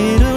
It'll